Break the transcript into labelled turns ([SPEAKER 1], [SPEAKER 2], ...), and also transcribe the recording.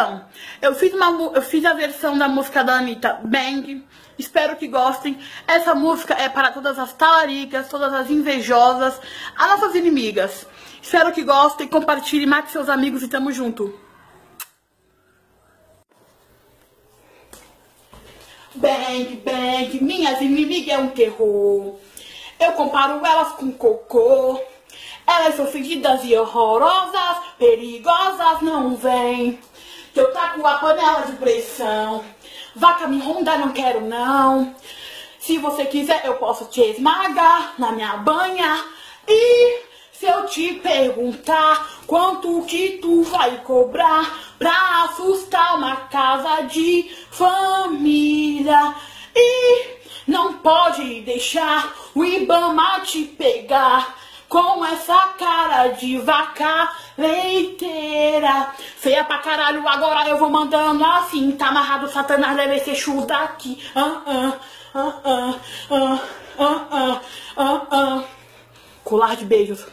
[SPEAKER 1] Então, eu fiz, uma, eu fiz a versão da música da Anitta, Bang. Espero que gostem. Essa música é para todas as talaricas, todas as invejosas, as nossas inimigas. Espero que gostem, compartilhe, marque seus amigos e tamo junto. Bang, bang, minhas inimigas é um terror. Eu comparo elas com cocô. Elas são fedidas e horrorosas, perigosas, não vem. Que eu taco a panela de pressão. Vaca me ronda, não quero não. Se você quiser, eu posso te esmagar na minha banha. E se eu te perguntar quanto que tu vai cobrar pra assustar uma casa de família. E não pode deixar o Ibama te pegar com essa cara de vaca leiteira. Feia pra caralho, agora eu vou mandando assim. Tá amarrado, Satanás deve ser chu daqui. Ah, ah, ah, ah, ah, ah, ah, ah. Colar de beijos.